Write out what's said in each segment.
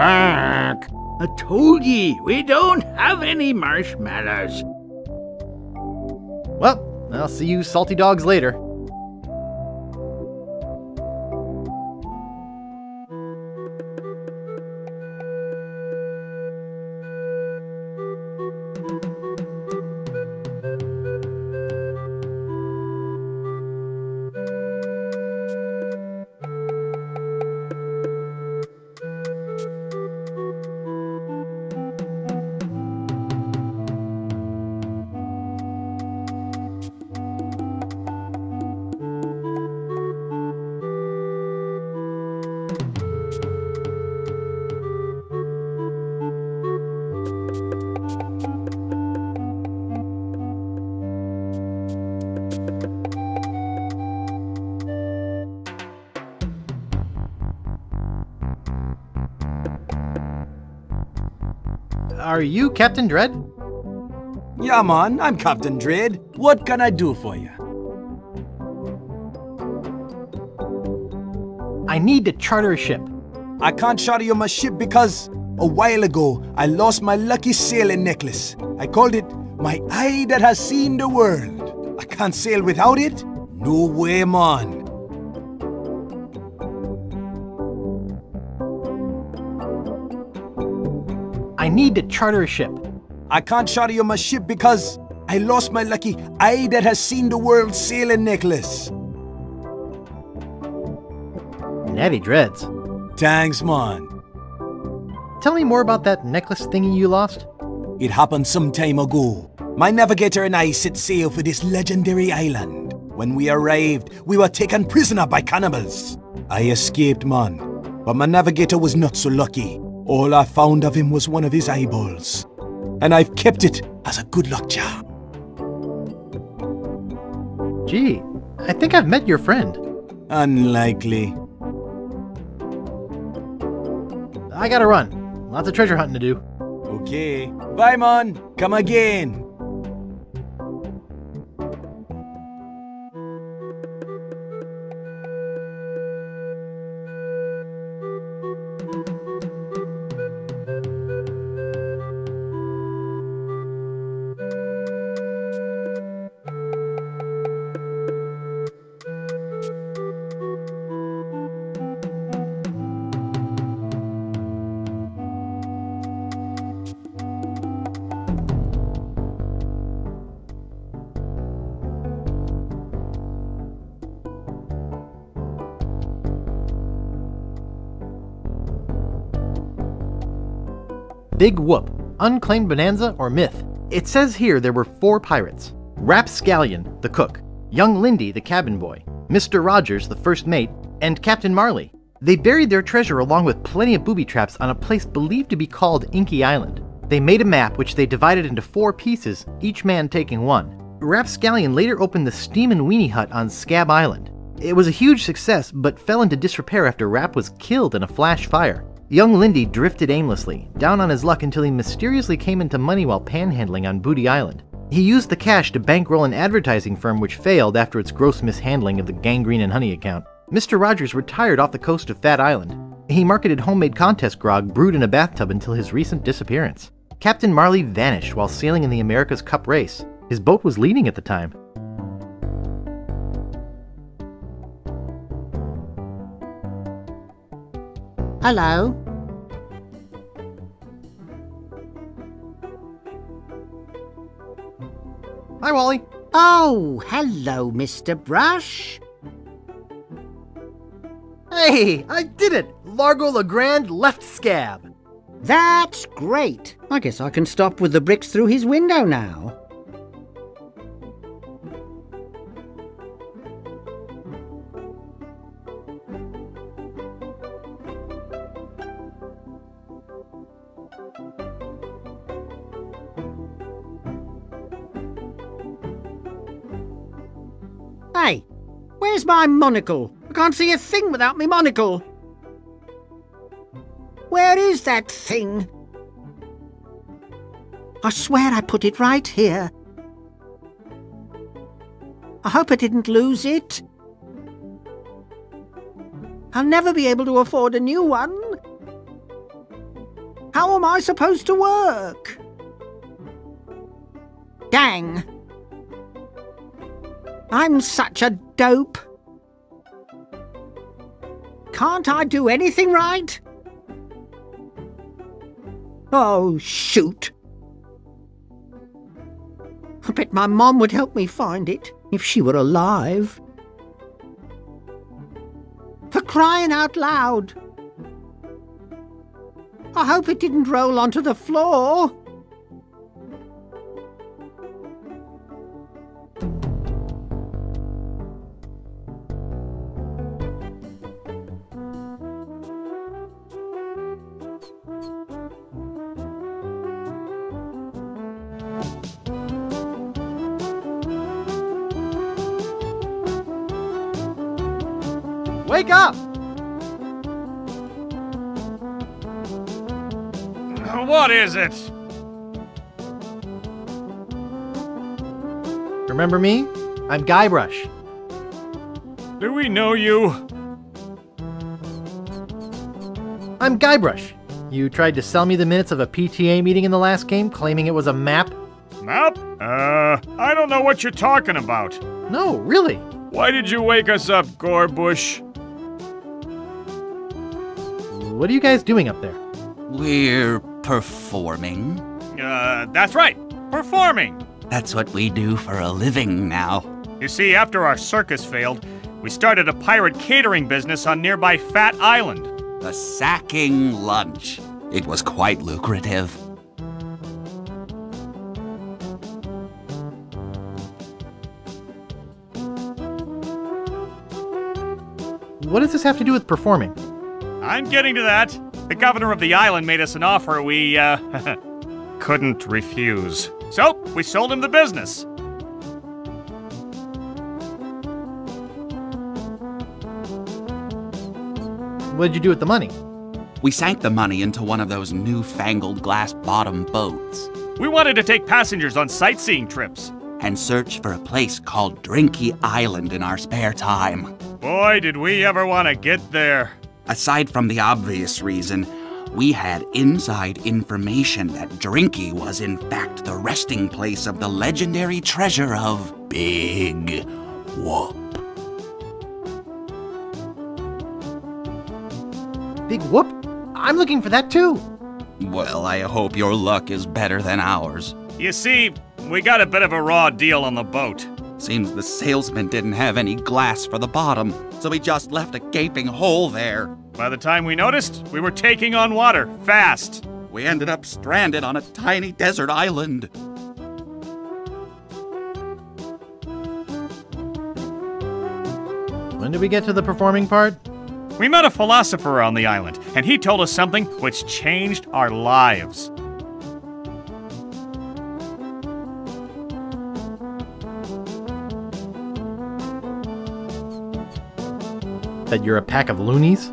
Back. I told ye, we don't have any marshmallows. Well, I'll see you salty dogs later. Are you Captain Dread? Yeah, man, I'm Captain Dread. What can I do for you? I need to charter a ship. I can't charter you my ship because a while ago I lost my lucky sailing necklace. I called it my eye that has seen the world. I can't sail without it. No way, man. Need to charter a ship. I can't charter you my ship because I lost my lucky eye that has seen the world sailing necklace. Natty Dreads. Thanks, man. Tell me more about that necklace thingy you lost. It happened some time ago. My navigator and I set sail for this legendary island. When we arrived, we were taken prisoner by cannibals. I escaped, man. But my navigator was not so lucky. All I found of him was one of his eyeballs. And I've kept it as a good luck charm. Gee, I think I've met your friend. Unlikely. I gotta run. Lots of treasure hunting to do. Okay. Bye, man. Come again. Big Whoop, Unclaimed Bonanza or Myth. It says here there were four pirates Rapscallion, the cook, young Lindy, the cabin boy, Mr. Rogers, the first mate, and Captain Marley. They buried their treasure along with plenty of booby traps on a place believed to be called Dinky Island. They made a map which they divided into four pieces, each man taking one. Rapscallion later opened the Steam and Weenie Hut on Scabb Island. It was a huge success, but fell into disrepair after Rap was killed in a flash fire. Young Lindy drifted aimlessly, down on his luck until he mysteriously came into money while panhandling on Booty Island. He used the cash to bankroll an advertising firm which failed after its gross mishandling of the gangrene and honey account. Mr. Rogers retired off the coast of Phatt Island. He marketed homemade contest grog brewed in a bathtub until his recent disappearance. Captain Marley vanished while sailing in the America's Cup race. His boat was leading at the time. Hello? Hi, Wally. Oh, hello, Mr. Brush. Hey, I did it! Largo LaGrande left Scabb. That's great. I guess I can stop with the bricks through his window now. Where's my monocle? I can't see a thing without my monocle. Where is that thing? I swear I put it right here. I hope I didn't lose it. I'll never be able to afford a new one. How am I supposed to work? Dang. I'm such a dope. Can't I do anything right? Oh, shoot. I bet my mom would help me find it if she were alive. For crying out loud. I hope it didn't roll onto the floor. Wake up! What is it? Remember me? I'm Guybrush. Do we know you? I'm Guybrush. You tried to sell me the minutes of a PTA meeting in the last game, claiming it was a map? Map? Uh, I don't know what you're talking about. No, really. Why did you wake us up, Gorbush? What are you guys doing up there? We're performing. Uh, that's right. Performing. That's what we do for a living now. You see, after our circus failed, we started a pirate catering business on nearby Phatt Island. The sacking lunch. It was quite lucrative. What does this have to do with performing? I'm getting to that. The governor of the island made us an offer we, uh, couldn't refuse. So, we sold him the business. What did you do with the money? We sank the money into one of those newfangled glass bottom boats We wanted to take passengers on sightseeing trips. and search for a place called Dinky Island in our spare time. Boy, did we ever want to get there. Aside from the obvious reason, we had inside information that Dinky was in fact the resting place of the legendary treasure of Big Whoop. Big whoop? I'm looking for that too. Well, I hope your luck is better than ours. You see, we got a bit of a raw deal on the boat. Seems the salesman didn't have any glass for the bottom, so he just left a gaping hole there. By the time we noticed, we were taking on water fast. We ended up stranded on a tiny desert island. When did we get to the performing part? We met a philosopher on the island, and he told us something which changed our lives. That you're a pack of loonies?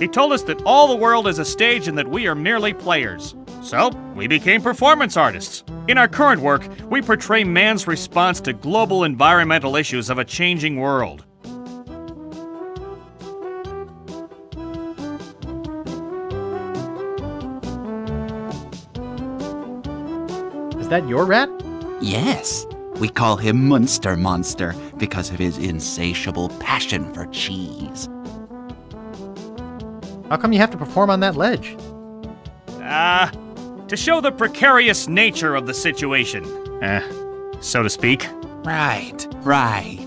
He told us that all the world is a stage and that we are merely players. So, we became performance artists. In our current work, we portray man's response to global environmental issues of a changing world. Is that your rat? Yes, we call him Munster Monster because of his insatiable passion for cheese. How come you have to perform on that ledge? Ah, to show the precarious nature of the situation. Eh, so to speak. Right, right.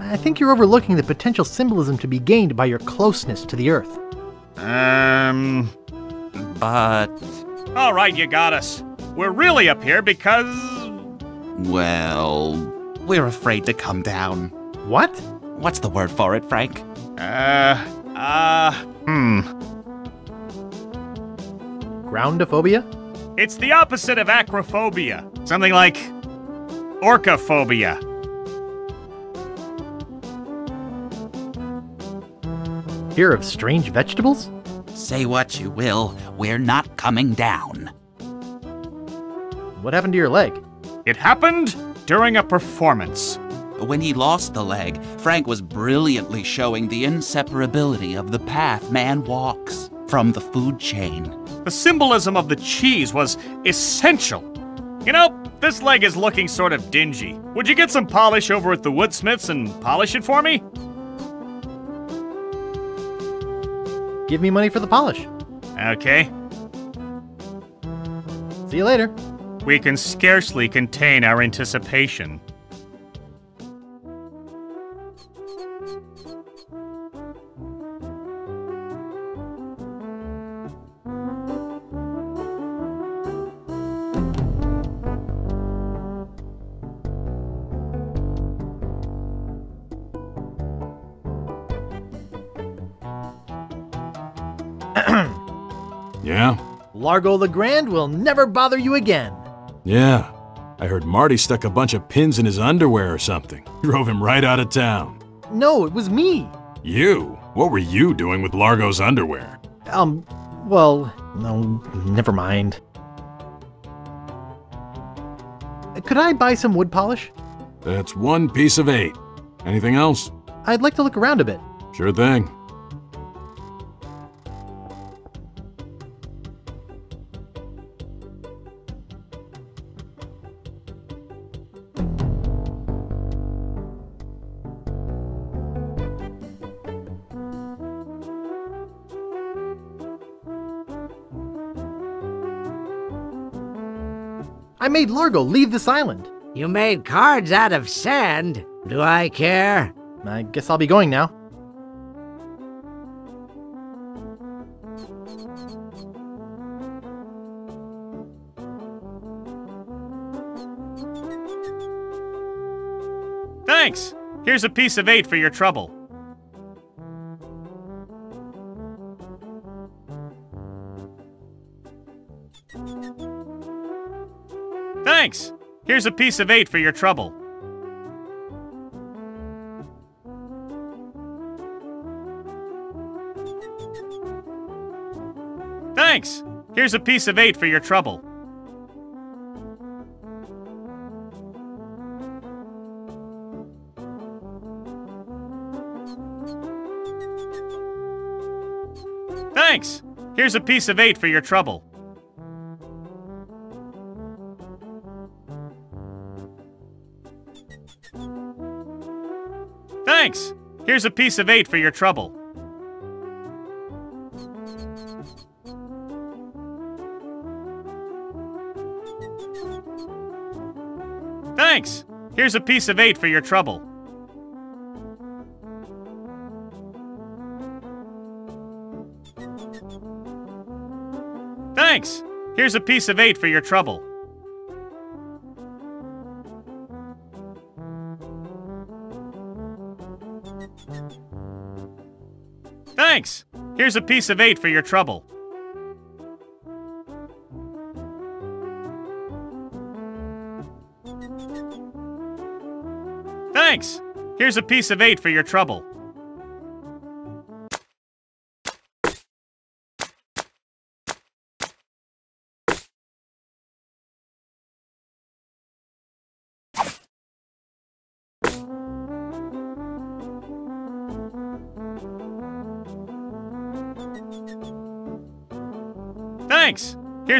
I think you're overlooking the potential symbolism to be gained by your closeness to the Earth. Um. But, All right, you got us. We're really up here because. well, we're afraid to come down. What? What's the word for it, Frank? Uh. Uh. Hmm. Groundophobia? It's the opposite of acrophobia. Something like. orcophobia. Fear of strange vegetables? Say what you will, we're not coming down. What happened to your leg? It happened during a performance. When he lost the leg, Frank was brilliantly showing the inseparability of the path man walks from the food chain. The symbolism of the cheese was essential. You know, this leg is looking sort of dingy. Would you get some polish over at the woodsmiths and polish it for me? Give me money for the polish. Okay. See you later. We can scarcely contain our anticipation. Yeah? Largo LaGrande will never bother you again. Yeah. I heard Marty stuck a bunch of pins in his underwear or something. Drove him right out of town. No, it was me. You? What were you doing with Largo's underwear? Um, well, no, never mind. Could I buy some wood polish? That's one piece of eight. Anything else? I'd like to look around a bit. Sure thing. I made Largo leave this island. You made cards out of sand. Do I care? I guess I'll be going now. Thanks! Here's a piece of eight for your trouble. Thanks! Here's a piece of eight for your trouble. Thanks! Here's a piece of eight for your trouble. Thanks! Here's a piece of eight for your trouble. Thanks! Here's a piece of eight for your trouble. Thanks! Here's a piece of eight for your trouble. Thanks! Here's a piece of eight for your trouble. Thanks! Here's a piece of eight for your trouble. Thanks! Here's a piece of eight for your trouble.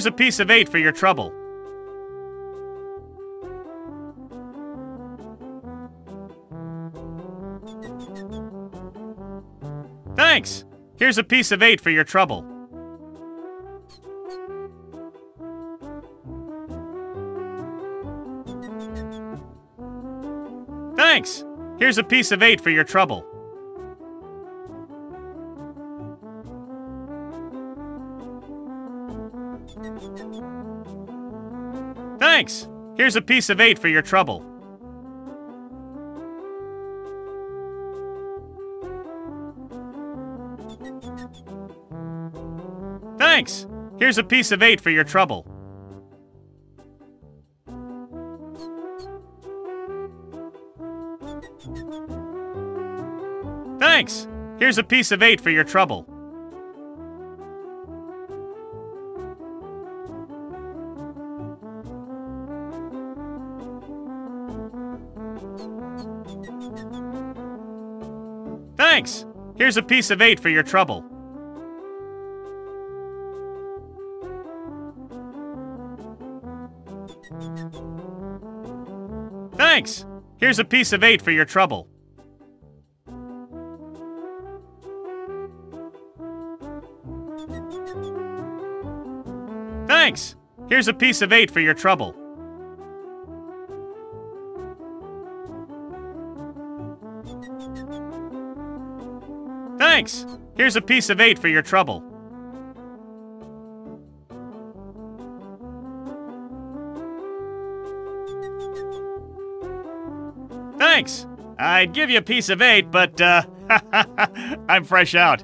A piece of eight for your trouble. Thanks! Here's a piece of eight for your trouble. Thanks! Here's a piece of eight for your trouble. Here's a piece of eight for your trouble. Thanks! Here's a piece of eight for your trouble. Thanks! Here's a piece of eight for your trouble. Here's a piece of eight for your trouble. Thanks! Here's a piece of eight for your trouble. Thanks! Here's a piece of eight for your trouble. Thanks! Here's a piece of eight for your trouble. Thanks! I'd give you a piece of eight, but, uh, I'm fresh out.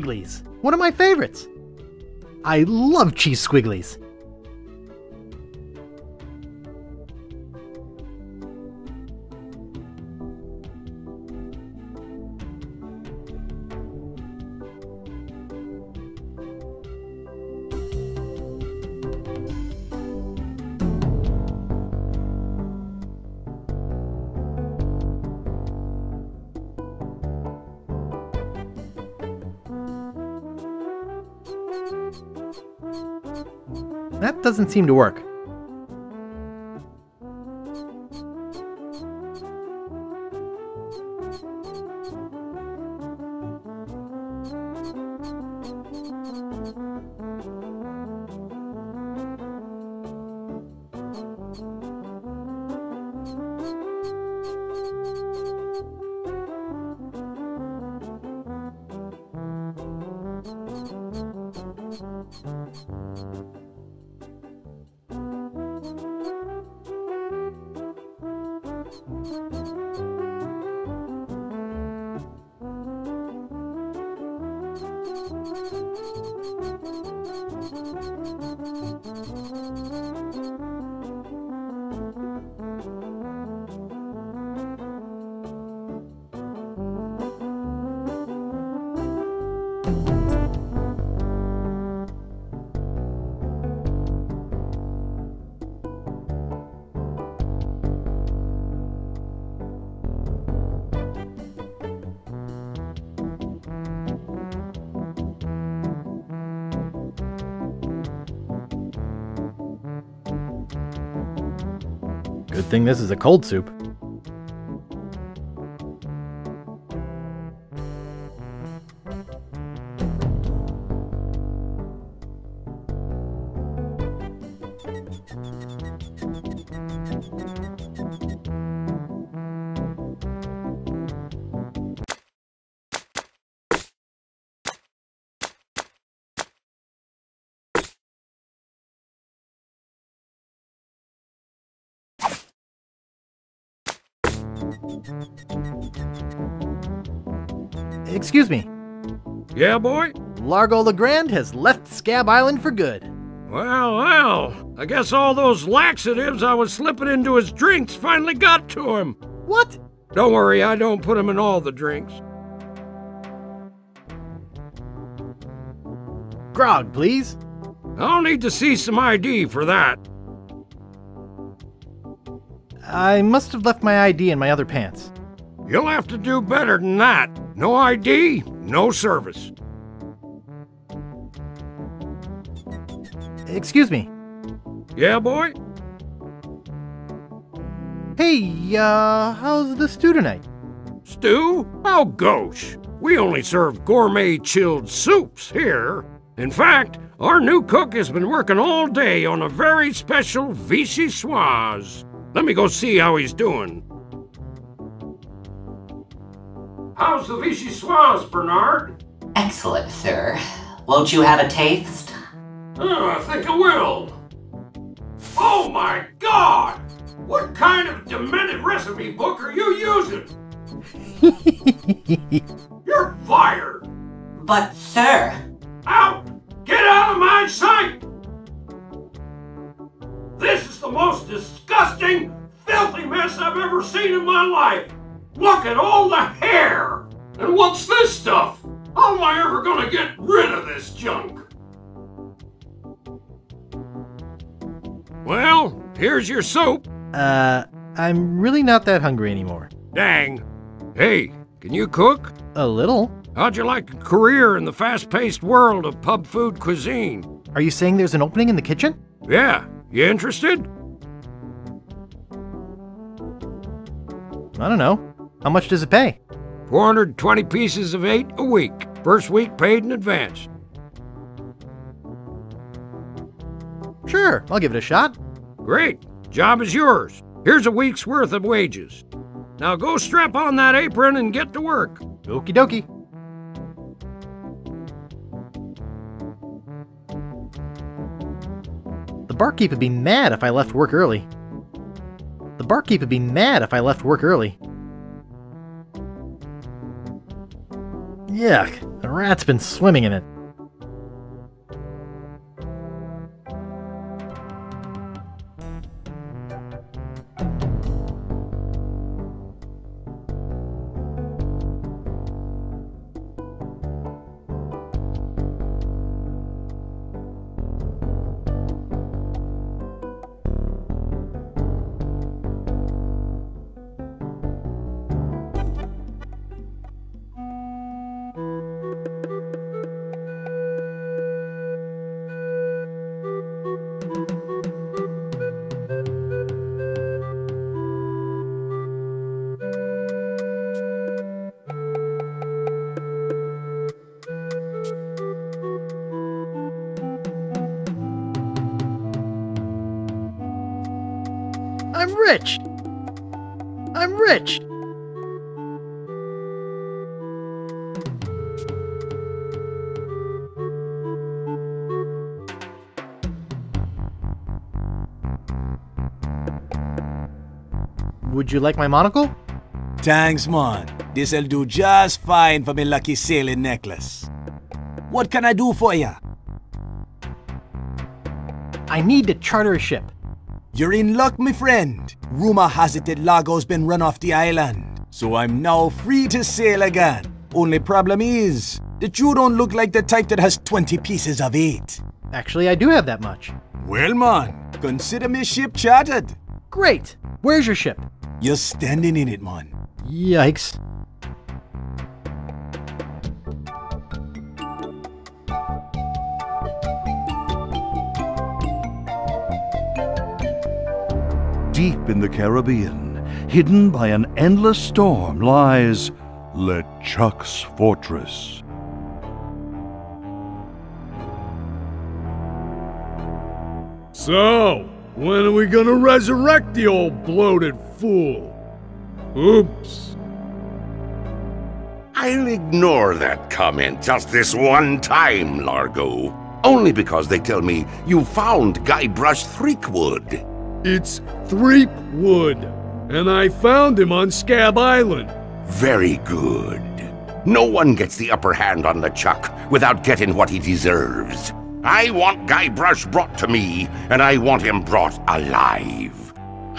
Squigglies. One of my favorites. I love cheese squigglies. That doesn't seem to work. Thing this is a cold soup. Excuse me, Yeah, boy? Largo LaGrande has left Scabb Island for good. Well, well, I guess all those laxatives I was slipping into his drinks finally got to him. What? Don't worry, I don't put him in all the drinks. Grog, please. I'll need to see some ID for that. I must have left my ID in my other pants. You'll have to do better than that. No ID, no service. Excuse me. Yeah, boy? Hey, uh, how's the stew tonight? Stew? Oh, gosh. We only serve gourmet chilled soups here. In fact, our new cook has been working all day on a very special vichyssoise. Let me go see how he's doing. How's the vichyssoise, Bernard? Excellent, sir. Won't you have a taste? Uh, I think I will. Oh my god! What kind of demented recipe book are you using? You're fired! But, sir, Out! Get out of my sight! This is the most disgusting, filthy mess I've ever seen in my life! Look at all the hair! And what's this stuff? How am I ever gonna get rid of this junk? Well, here's your soup. Uh, I'm really not that hungry anymore. Dang. Hey, can you cook? A little? How'd you like a career in the fast-paced world of pub food cuisine? Are you saying there's an opening in the kitchen? Yeah, you interested? I don't know. How much does it pay? 420 pieces of eight a week. First week paid in advance. Sure, I'll give it a shot. Great. Job is yours. Here's a week's worth of wages. Now go strap on that apron and get to work. Okie dokie. Barkeep would be mad if I left work early. The barkeep would be mad if I left work early. Yuck, the rat's been swimming in it. Would you like my monocle? Thanks, man. This'll do just fine for me lucky sailing necklace. What can I do for ya? I need to charter a ship. You're in luck, my friend. Rumor has it that Largo's been run off the island, so I'm now free to sail again. Only problem is that you don't look like the type that has 20 pieces of eight. Actually, I do have that much. Well, man, consider me ship chartered. Great! Where's your ship? You're standing in it, man. Yikes. Deep in the Caribbean, hidden by an endless storm, lies LeChuck's fortress. So, when are we gonna resurrect the old bloated fool? Oops. I'll ignore that comment just this one time, Largo. Only because they tell me you found Guybrush Threepwood. It's Threepwood, and I found him on Scabb Island. Very good. No one gets the upper hand on LeChuck without getting what he deserves. I want Guybrush brought to me, and I want him brought alive.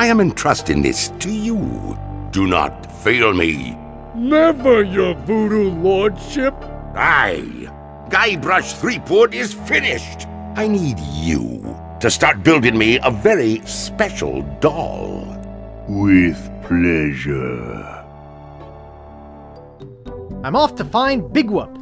I am entrusting this to you. Do not fail me. Never, your voodoo lordship. Aye. Guybrush Threepwood is finished. I need you to start building me a very special doll. With pleasure. I'm off to find Big Whoop.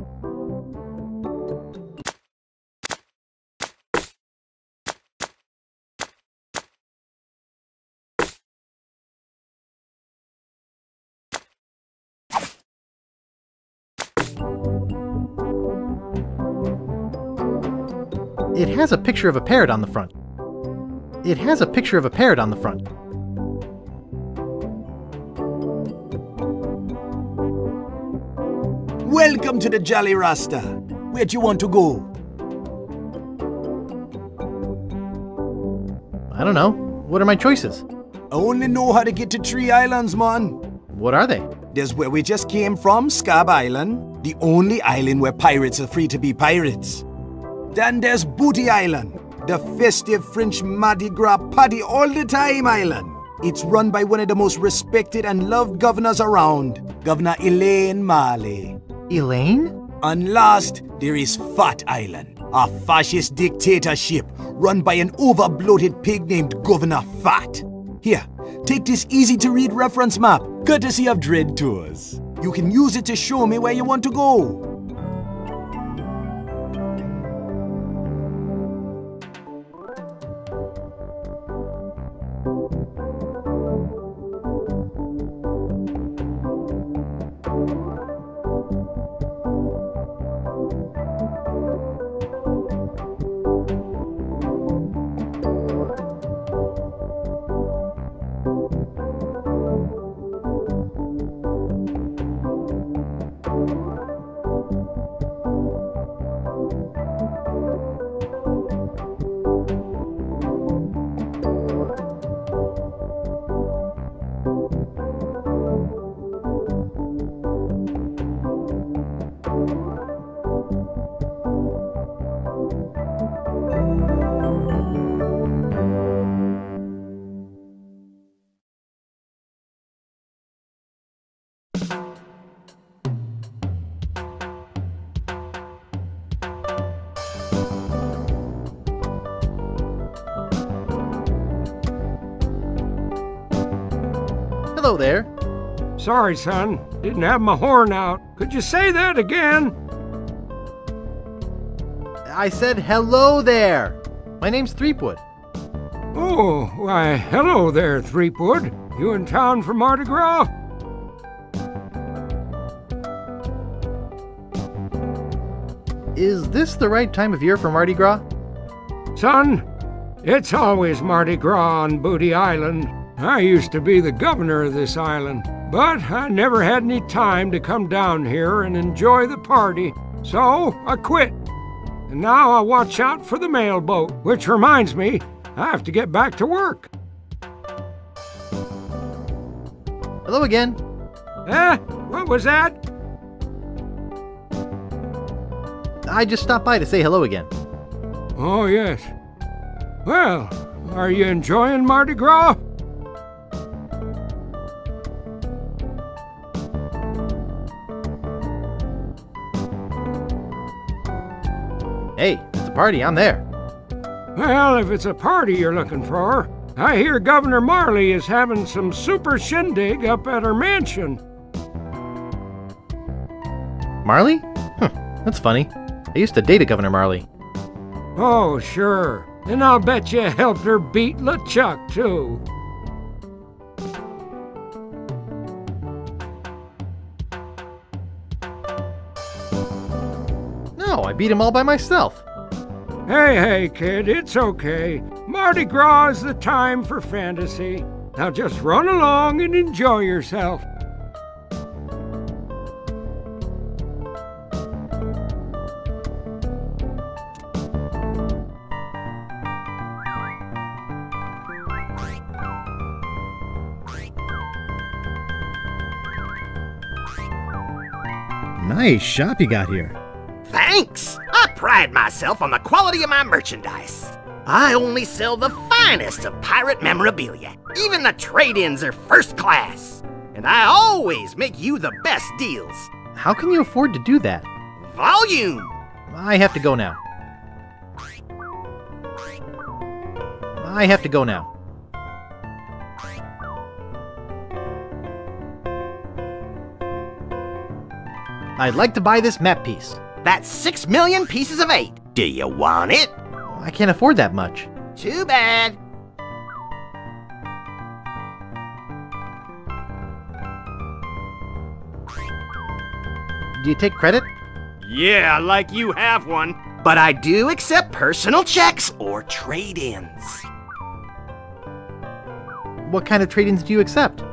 Has a picture of a parrot on the front. It has a picture of a parrot on the front. Welcome to the Jolly Rasta. Where do you want to go? I don't know. What are my choices? I only know how to get to Tree Islands, man. What are they? There's where we just came from, Scabb Island, the only island where pirates are free to be pirates. Then there's Booty Island, the festive French Mardi Gras party all the time island. It's run by one of the most respected and loved governors around, Governor Elaine Marley. Elaine? And last, there is Phatt Island, a fascist dictatorship run by an overbloated pig named Governor Phatt. Here, take this easy to read reference map, courtesy of Dread Tours. You can use it to show me where you want to go. Hello there. Sorry, son. Didn't have my horn out. Could you say that again? I said hello there. My name's Threepwood. Oh, why, hello there, Threepwood. You in town for Mardi Gras? Is this the right time of year for Mardi Gras? Son, it's always Mardi Gras on Booty Island. I used to be the governor of this island, but I never had any time to come down here and enjoy the party, so I quit. And now I watch out for the mail boat, which reminds me, I have to get back to work. Hello again. Eh? What was that? I just stopped by to say hello again. Oh, yes. Well, are you enjoying Mardi Gras? Hey, it's a party. I'm there. Well, if it's a party you're looking for, I hear Governor Marley is having some super shindig up at her mansion. Marley? Huh, that's funny. I used to date a Governor Marley. Oh, sure. And I'll bet you helped her beat LeChuck, too. No, I beat him all by myself. Hey, hey, kid, it's okay. Mardi Gras is the time for fantasy. Now just run along and enjoy yourself. Nice shop you got here. Pride myself on the quality of my merchandise. I only sell the finest of pirate memorabilia. Even the trade-ins are first class. And I always make you the best deals. How can you afford to do that? Volume! I have to go now. I have to go now. I'd like to buy this map piece. That's six million pieces of eight. Do you want it? I can't afford that much. Too bad. Do you take credit? Yeah, like you have one. But I do accept personal checks or trade-ins. What kind of trade-ins do you accept?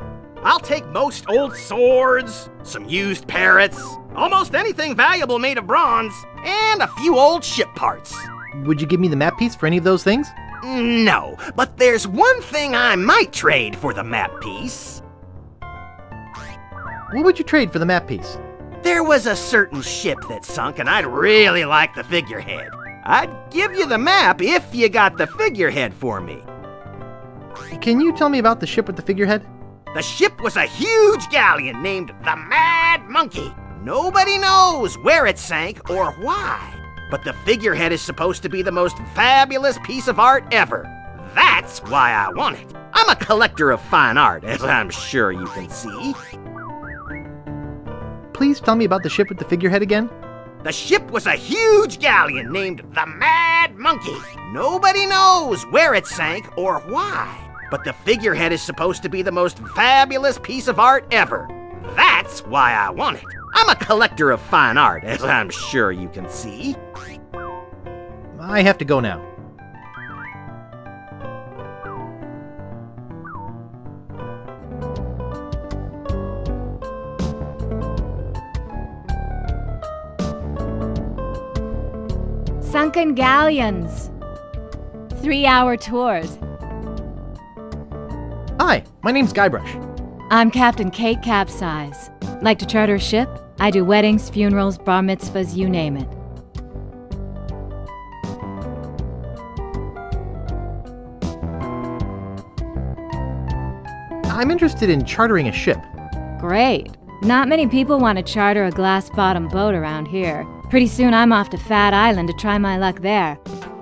I'll take most old swords, some used parrots, almost anything valuable made of bronze, and a few old ship parts. Would you give me the map piece for any of those things? No, but there's one thing I might trade for the map piece. What would you trade for the map piece? There was a certain ship that sunk, and I'd really like the figurehead. I'd give you the map if you got the figurehead for me. Can you tell me about the ship with the figurehead? The ship was a huge galleon named the Mad Monkey. Nobody knows where it sank or why. But the figurehead is supposed to be the most fabulous piece of art ever. That's why I want it. I'm a collector of fine art, as I'm sure you can see. Please tell me about the ship with the figurehead again. The ship was a huge galleon named the Mad Monkey. Nobody knows where it sank or why. But the figurehead is supposed to be the most fabulous piece of art ever. That's why I want it. I'm a collector of fine art, as I'm sure you can see. I have to go now. Sunken galleons. Three hour tours. Hi, my name's Guybrush. I'm Captain Kate Capsize. Like to charter a ship? I do weddings, funerals, bar mitzvahs, you name it. I'm interested in chartering a ship. Great. Not many people want to charter a glass bottom boat around here. Pretty soon I'm off to Phatt Island to try my luck there.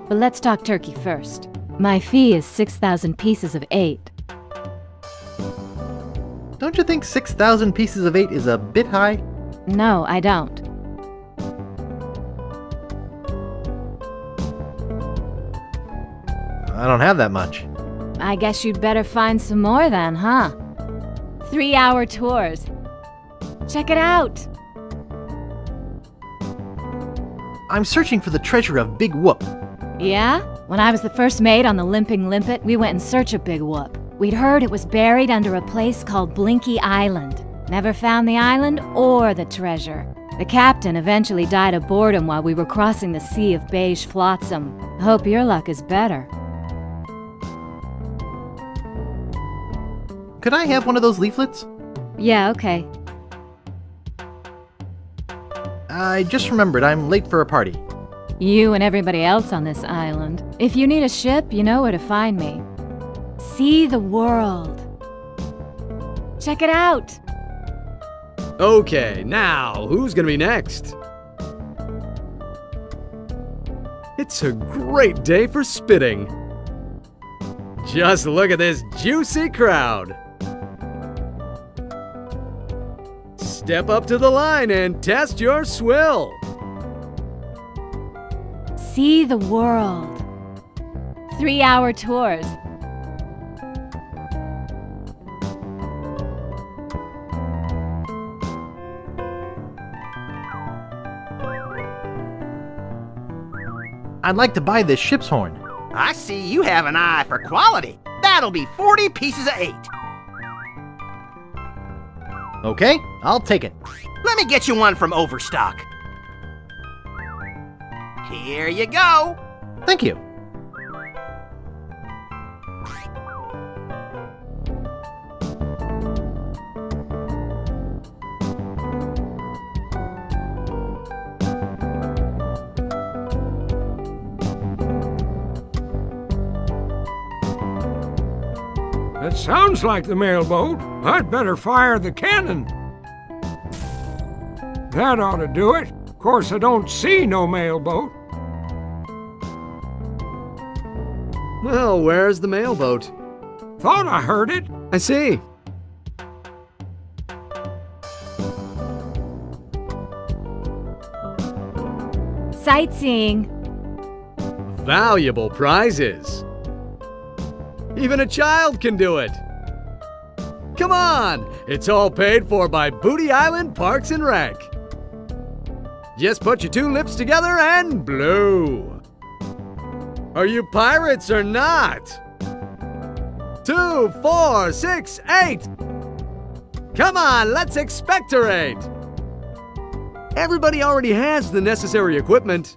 But let's talk turkey first. My fee is 6,000 pieces of eight. Don't you think 6,000 pieces of eight is a bit high? No, I don't. I don't have that much. I guess you'd better find some more then, huh? Three hour tours. Check it out! I'm searching for the treasure of Big Whoop. Yeah? When I was the first mate on the Limping Limpet, we went in search of Big Whoop. We'd heard it was buried under a place called Dinky Island. Never found the island or the treasure. The captain eventually died of boredom while we were crossing the sea of beige flotsam. Hope your luck is better. Could I have one of those leaflets? Yeah, okay. I just remembered I'm late for a party. You and everybody else on this island. If you need a ship, you know where to find me. See the world. Check it out. Okay, now, who's gonna be next? It's a great day for spitting. Just look at this juicy crowd. Step up to the line and test your swill. See the world. Three hour tours. I'd like to buy this ship's horn. I see you have an eye for quality. That'll be 40 pieces of eight. Okay, I'll take it. Let me get you one from Overstock. Here you go. Thank you. That sounds like the mailboat. I'd better fire the cannon. That ought to do it. Of course, I don't see no mailboat. Well, where's the mailboat? Thought I heard it. I see. Sightseeing. Valuable prizes. Even a child can do it. Come on, it's all paid for by Booty Island Parks and Rec. Just put your two lips together and blow. Are you pirates or not? Two, four, six, eight. Come on, let's expectorate. Everybody already has the necessary equipment.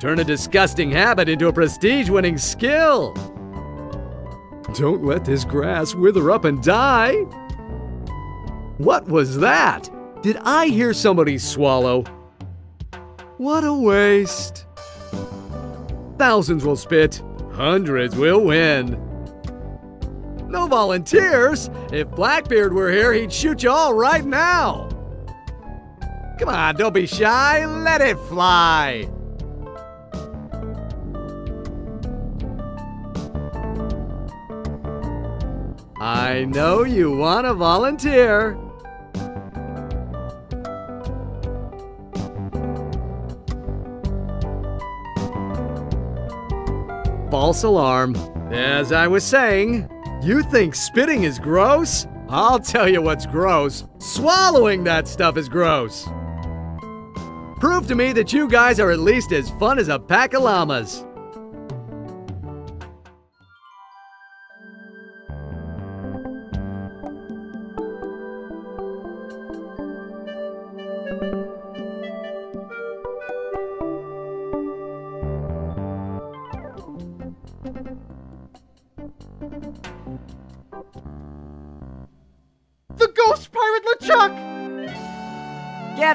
Turn a disgusting habit into a prestige-winning skill. Don't let this grass wither up and die. What was that? Did I hear somebody swallow? What a waste. Thousands will spit, hundreds will win. No volunteers? If Blackbeard were here, he'd shoot you all right now. Come on, don't be shy, let it fly. I know you want to volunteer. False alarm. As I was saying, you think spitting is gross? I'll tell you what's gross. Swallowing that stuff is gross. Prove to me that you guys are at least as fun as a pack of llamas.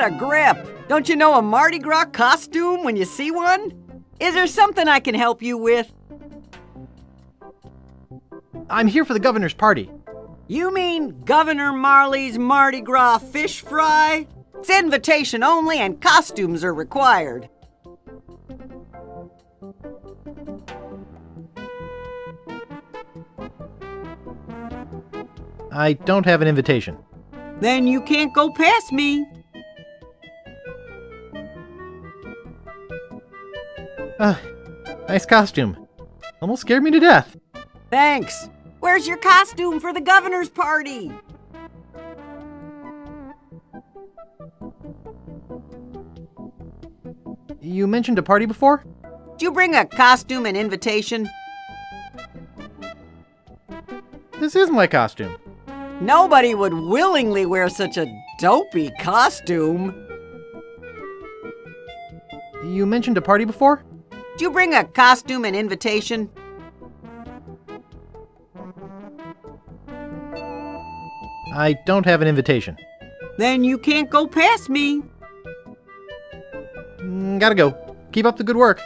A grip! Don't you know a Mardi Gras costume when you see one? Is there something I can help you with? I'm here for the governor's party. You mean Governor Marley's Mardi Gras fish fry? It's invitation only and costumes are required. I don't have an invitation. Then you can't go past me. Uh, nice costume. Almost scared me to death. Thanks. Where's your costume for the governor's party? You mentioned a party before? Did you bring a costume and invitation? This is my costume. Nobody would willingly wear such a dopey costume. You mentioned a party before? Did you bring a costume and invitation? I don't have an invitation. Then you can't go past me. Mm, gotta go. Keep up the good work.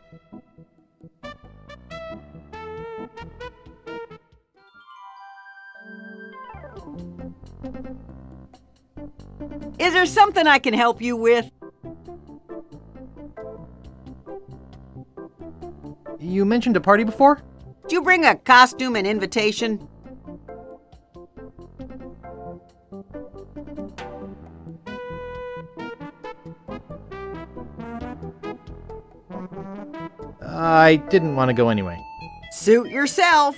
Is there something I can help you with? You mentioned a party before? Did you bring a costume and invitation? I didn't want to go anyway. Suit yourself.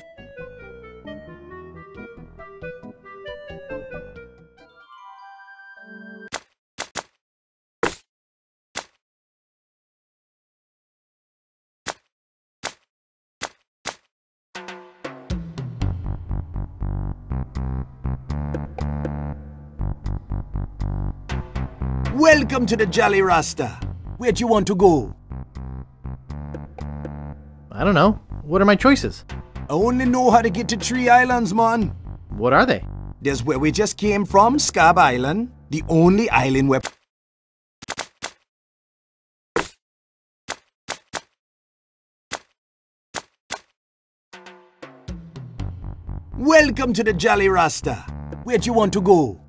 Welcome to the Jolly Rasta. Where do you want to go? I don't know. What are my choices? I only know how to get to Tree Islands, man. What are they? There's where we just came from, Scabb Island. The only island where... Welcome to the Jolly Rasta. Where'd you want to go?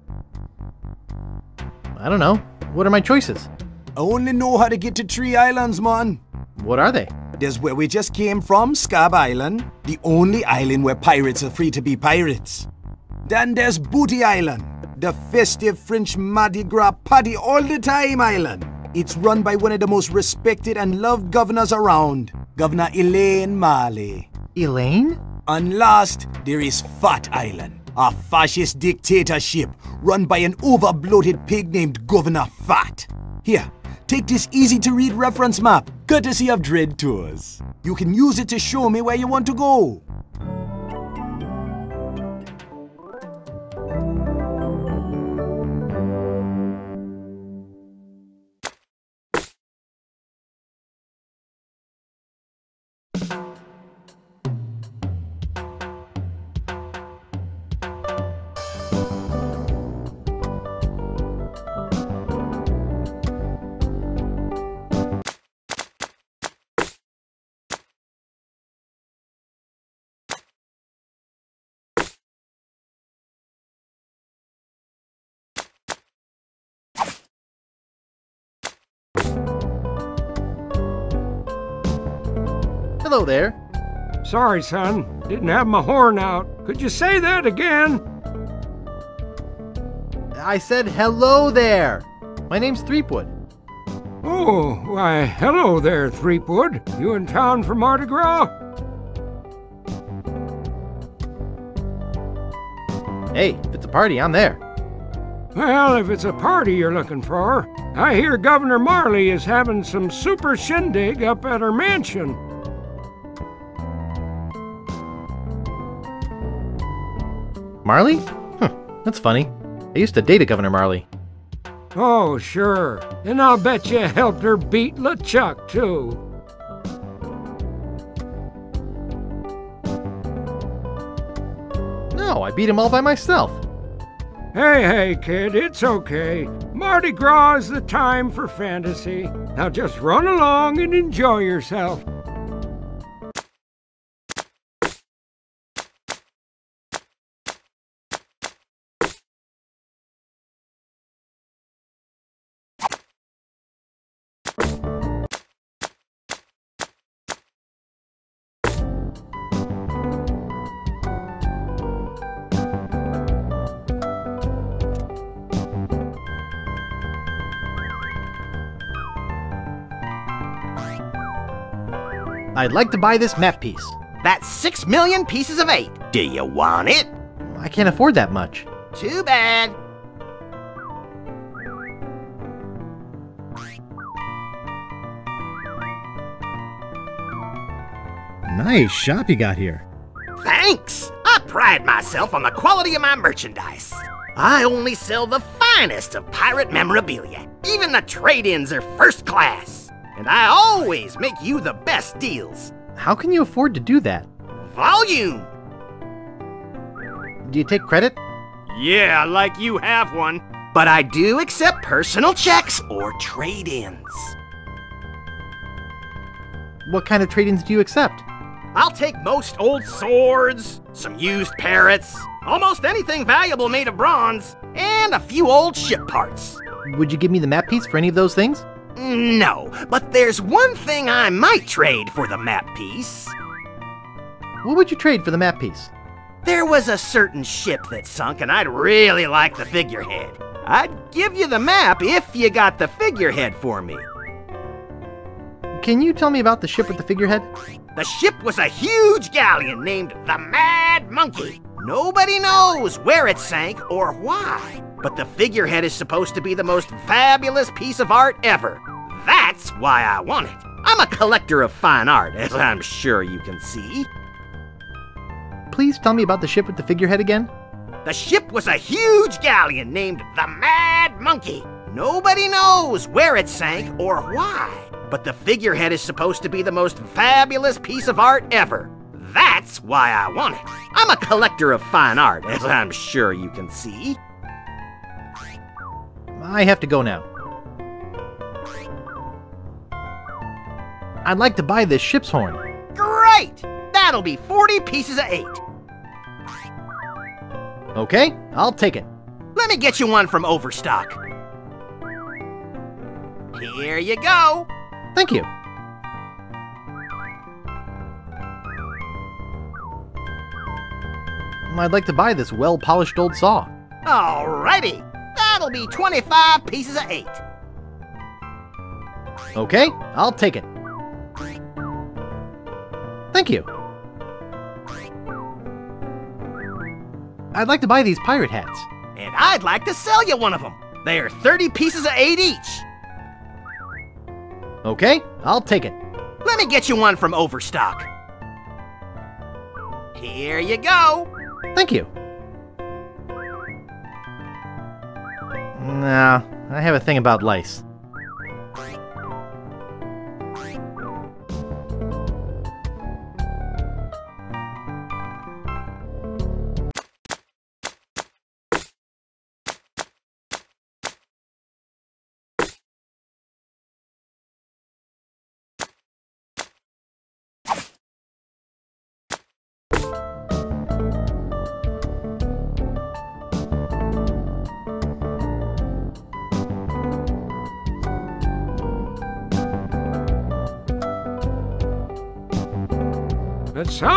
I don't know. What are my choices? I only know how to get to Tree Islands, man. What are they? There's where we just came from, Scabb Island. The only island where pirates are free to be pirates. Then there's Booty Island, the festive French Mardi Gras party all the time island. It's run by one of the most respected and loved governors around, Governor Elaine Marley. Elaine? And last, there is Phatt Island, a fascist dictatorship run by an over-bloated pig named Governor Phatt. Here, take this easy-to-read reference map, courtesy of Dread Tours. You can use it to show me where you want to go. Hello there. Sorry, son. Didn't have my horn out. Could you say that again? I said hello there. My name's Threepwood. Oh, why, hello there, Threepwood. You in town for Mardi Gras? Hey, if it's a party, I'm there. Well, if it's a party you're looking for, I hear Governor Marley is having some super shindig up at her mansion. Marley? Huh, that's funny. I used to date a Governor Marley. Oh, sure. And I'll bet you helped her beat LeChuck, too. No, I beat him all by myself. Hey, hey, kid, it's okay. Mardi Gras is the time for fantasy. Now just run along and enjoy yourself. I'd like to buy this map piece. That's six million pieces of eight. Do you want it? I can't afford that much. Too bad. Nice shop you got here. Thanks! I pride myself on the quality of my merchandise. I only sell the finest of pirate memorabilia. Even the trade-ins are first class. And I always make you the best deals. How can you afford to do that? Volume! Do you take credit? Yeah, like you have one. But I do accept personal checks or trade-ins. What kind of trade-ins do you accept? I'll take most old swords, some used parrots, almost anything valuable made of bronze, and a few old ship parts. Would you give me the map piece for any of those things? No, but there's one thing I might trade for the map piece. What would you trade for the map piece? There was a certain ship that sunk, and I'd really like the figurehead. I'd give you the map if you got the figurehead for me. Can you tell me about the ship with the figurehead? The ship was a huge galleon named the Mad Monkey. Nobody knows where it sank or why, but the figurehead is supposed to be the most fabulous piece of art ever. That's why I want it. I'm a collector of fine art, as I'm sure you can see. Please tell me about the ship with the figurehead again. The ship was a huge galleon named the Mad Monkey. Nobody knows where it sank or why, but the figurehead is supposed to be the most fabulous piece of art ever. That's why I want it. I'm a collector of fine art, as I'm sure you can see. I have to go now. I'd like to buy this ship's horn. Great! That'll be 40 pieces of eight. Okay, I'll take it. Let me get you one from Overstock. Here you go. Thank you. I'd like to buy this well-polished old saw. Alrighty. That'll be 25 pieces of eight. Okay, I'll take it. Thank you. I'd like to buy these pirate hats. And I'd like to sell you one of them. They are 30 pieces of eight each. Okay, I'll take it. Let me get you one from Overstock. Here you go. Thank you. Nah, I have a thing about lice.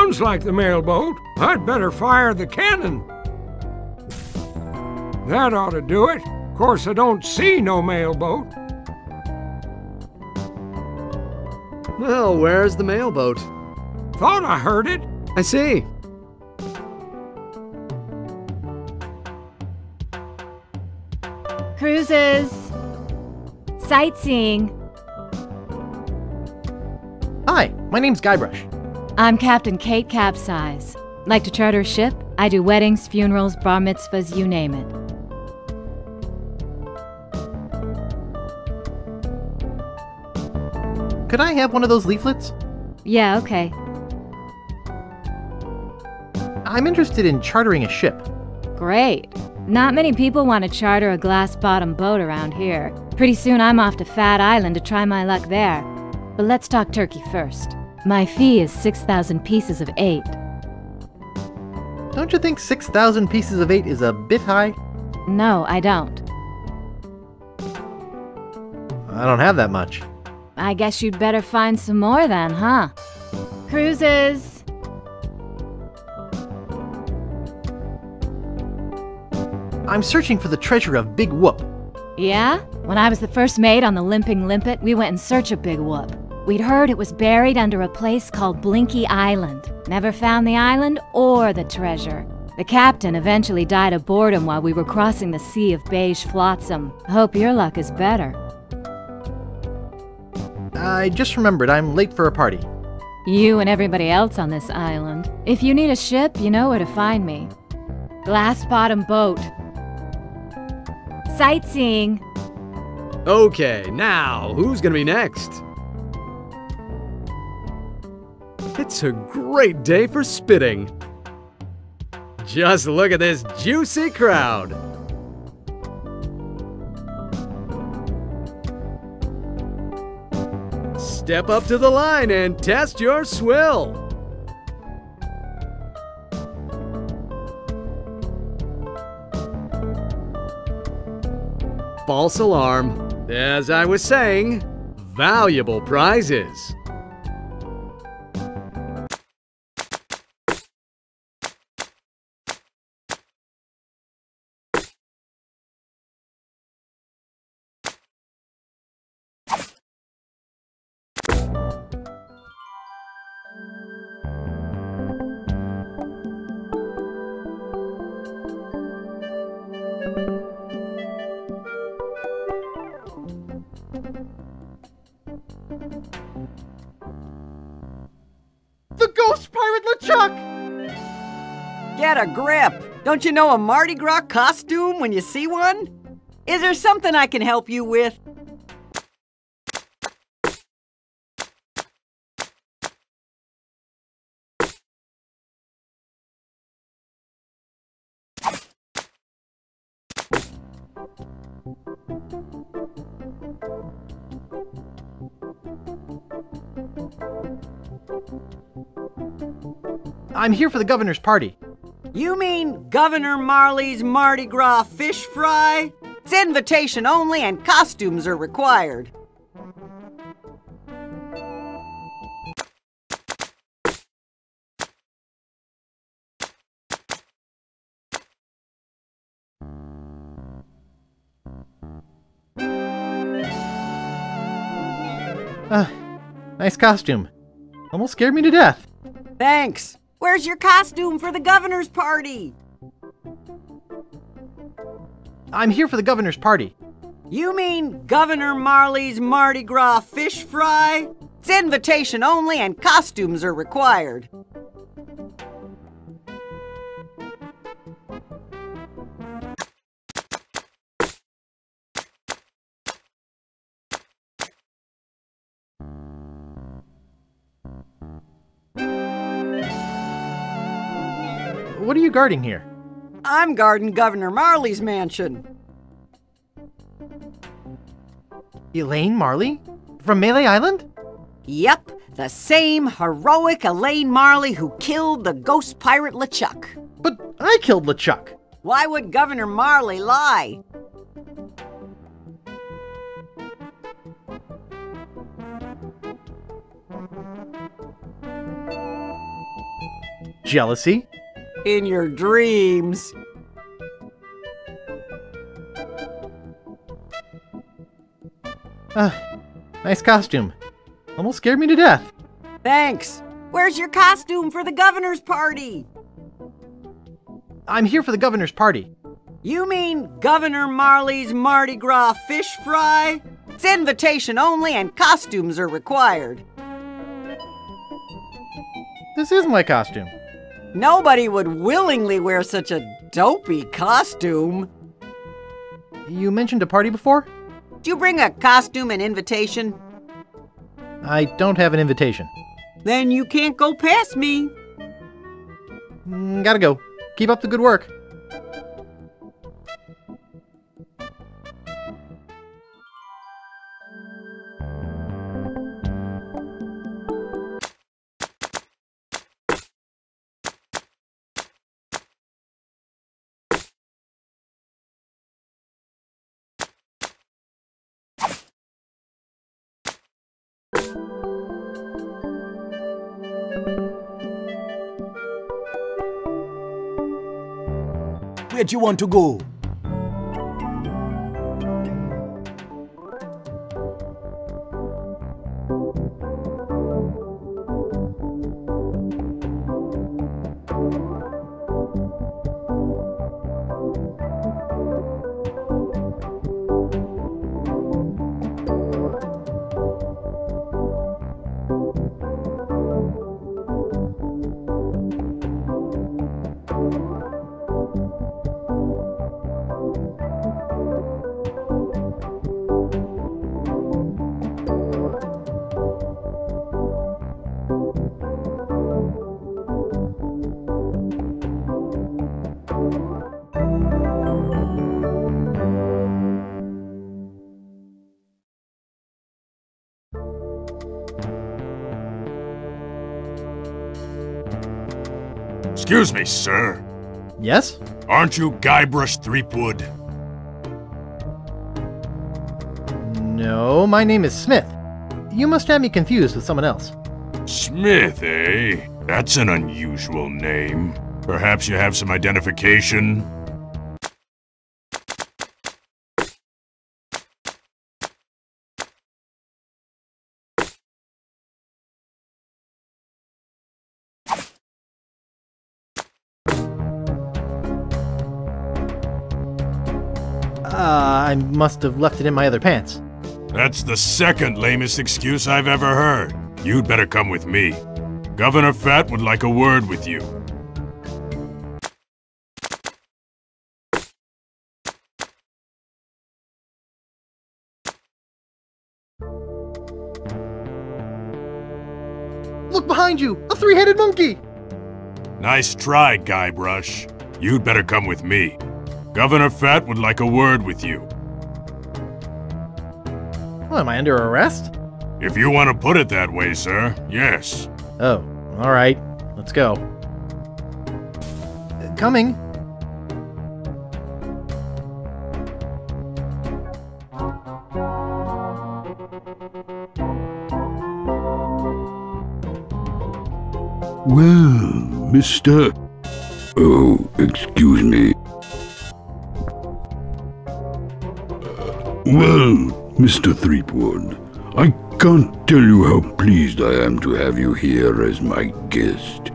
Sounds like the mailboat. I'd better fire the cannon. That ought to do it. Of course, I don't see no mailboat. Well, where's the mailboat? Thought I heard it. I see. Cruises. Sightseeing. Hi, my name's Guybrush. I'm Captain Kate Capsize. Like to charter a ship? I do weddings, funerals, bar mitzvahs, you name it. Could I have one of those leaflets? Yeah, okay. I'm interested in chartering a ship. Great. Not many people want to charter a glass bottom boat around here. Pretty soon I'm off to Phatt Island to try my luck there. But let's talk turkey first. My fee is 6,000 pieces of eight. Don't you think 6,000 pieces of eight is a bit high? No, I don't. I don't have that much. I guess you'd better find some more then, huh? Cruises! I'm searching for the treasure of Big Whoop. Yeah? When I was the first mate on the Limping Limpet, we went in search of Big Whoop. We'd heard it was buried under a place called Dinky Island. Never found the island or the treasure. The captain eventually died of boredom while we were crossing the sea of beige flotsam. Hope your luck is better. I just remembered I'm late for a party. You and everybody else on this island. If you need a ship, you know where to find me. Glass bottom boat. Sightseeing. Okay, now, who's gonna be next? It's a great day for spitting. Just look at this juicy crowd. Step up to the line and test your swill. False alarm. As I was saying, valuable prizes. Grip! Don't you know a Mardi Gras costume when you see one? Is there something I can help you with? I'm here for the governor's party. You mean Governor Marley's Mardi Gras fish fry? It's invitation only and costumes are required. Uh, nice costume. Almost scared me to death. Thanks. Where's your costume for the governor's party? I'm here for the governor's party. You mean Governor Marley's Mardi Gras fish fry? It's invitation only and costumes are required. What are you guarding here? I'm guarding Governor Marley's mansion. Elaine Marley? From Melee Island? Yep, the same heroic Elaine Marley who killed the ghost pirate LeChuck. But I killed LeChuck. Why would Governor Marley lie? Jealousy? In your dreams. Ah, nice costume. Almost scared me to death. Thanks. Where's your costume for the governor's party? I'm here for the governor's party. You mean Governor Marley's Mardi Gras fish fry? It's invitation only and costumes are required. This is my costume. Nobody would willingly wear such a dopey costume. You mentioned a party before? Do you bring a costume and invitation? I don't have an invitation. Then you can't go past me. Mm, gotta go. Keep up the good work. Where'd you want to go? Excuse me, sir. Yes? Aren't you Guybrush Threepwood? No, my name is Smith. You must have me confused with someone else. Smith, eh? That's an unusual name. Perhaps you have some identification? I must have left it in my other pants. That's the second lamest excuse I've ever heard. You'd better come with me. Governor Phatt would like a word with you. Look behind you! A three-headed monkey! Nice try, Guybrush. You'd better come with me. Governor Phatt would like a word with you. Well, am I under arrest? If you want to put it that way, sir, yes. Oh, alright. Let's go. Uh, coming. Well, Mr. Oh, excuse me. Well, Mr. Threepwood, I can't tell you how pleased I am to have you here as my guest.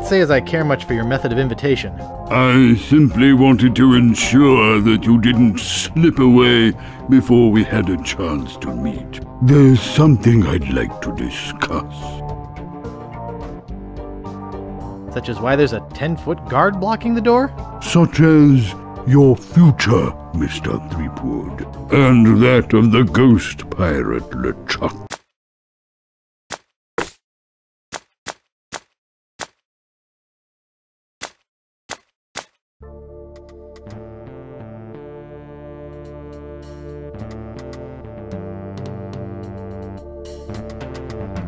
Can't say as I care much for your method of invitation. I simply wanted to ensure that you didn't slip away before we had a chance to meet. There's something I'd like to discuss. Such as why there's a 10 foot guard blocking the door? Such as your future, Mr. Threepwood, and that of the ghost pirate LeChuck.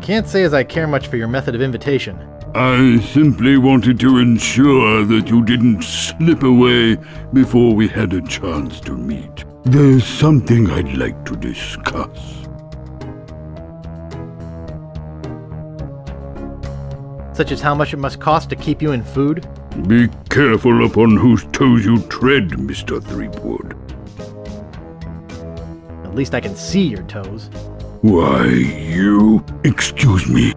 Can't say as I care much for your method of invitation. I simply wanted to ensure that you didn't slip away before we had a chance to meet. There's something I'd like to discuss. Such as how much it must cost to keep you in food? Be careful upon whose toes you tread, Mr. Threepwood. At least I can see your toes. Why, you... Excuse me.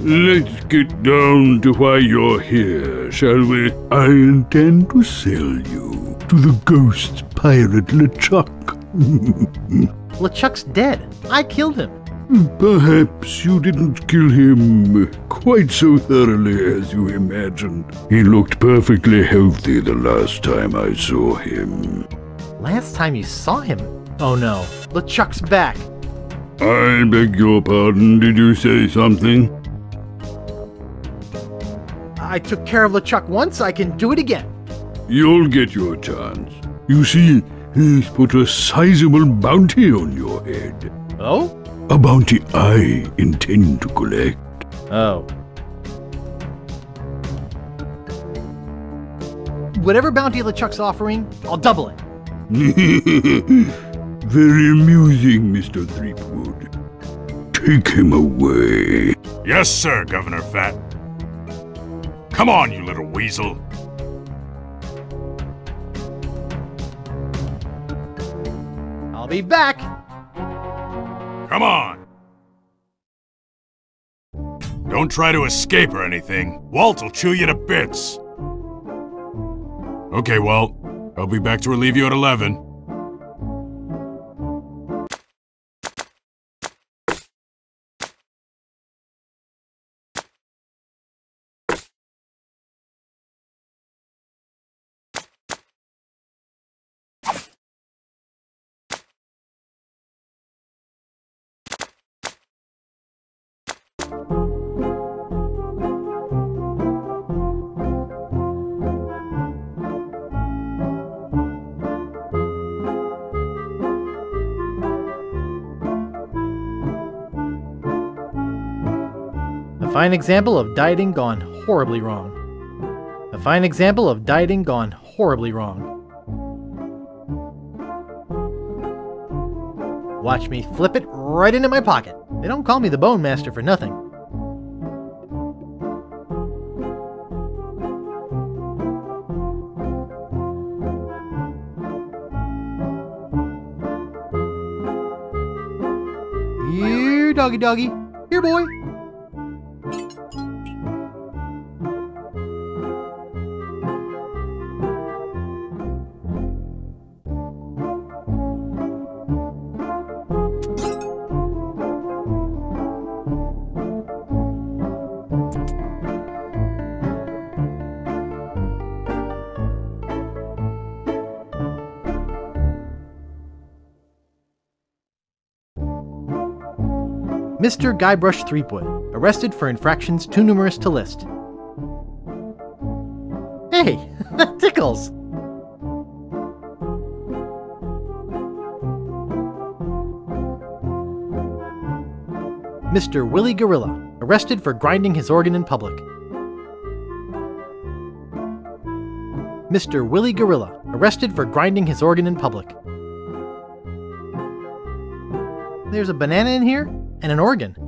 Let's get down to why you're here, shall we? I intend to sell you to the ghost pirate LeChuck. LeChuck's dead. I killed him. Perhaps you didn't kill him quite so thoroughly as you imagined. He looked perfectly healthy the last time I saw him. Last time you saw him? Oh no, LeChuck's back. I beg your pardon, did you say something? I took care of LeChuck once, I can do it again. You'll get your chance. You see, he's put a sizable bounty on your head. Oh? A bounty I intend to collect. Oh. Whatever bounty LeChuck's offering, I'll double it. Very amusing, Mr. Threepwood. Take him away. Yes, sir, Governor Phatt. Come on, you little weasel. I'll be back. Come on. Don't try to escape or anything. Walt will chew you to bits. Okay, Walt. I'll be back to relieve you at 11. Fine example of dieting gone horribly wrong. A fine example of dieting gone horribly wrong. Watch me flip it right into my pocket. They don't call me the Bone Master for nothing. Here, doggy doggy. Here, boy. Mr. Guybrush Threepwood, arrested for infractions too numerous to list. Hey, that tickles! Mr. Willie Gorilla, arrested for grinding his organ in public. Mr. Willie Gorilla, arrested for grinding his organ in public. There's a banana in here and an organ.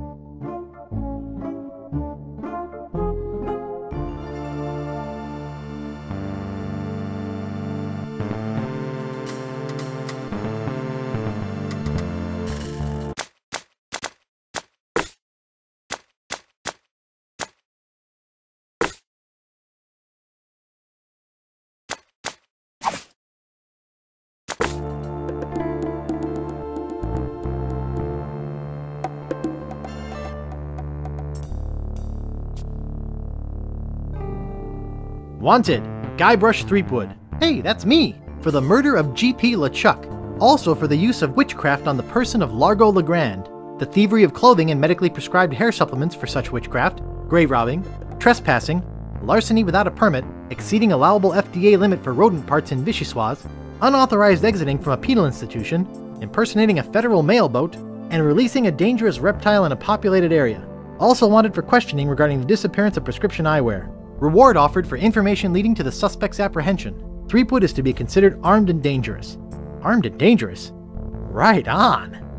Wanted, Guybrush Threepwood. Hey, that's me! For the murder of G.P. LeChuck. Also for the use of witchcraft on the person of Largo LaGrande. The thievery of clothing and medically prescribed hair supplements for such witchcraft. Grave robbing. Trespassing. Larceny without a permit. Exceeding allowable FDA limit for rodent parts in Vichyssoise. Unauthorized exiting from a penal institution. Impersonating a federal mail boat. And releasing a dangerous reptile in a populated area. Also wanted for questioning regarding the disappearance of prescription eyewear. Reward offered for information leading to the suspect's apprehension. Threepwood is to be considered armed and dangerous. Armed and dangerous? Right on!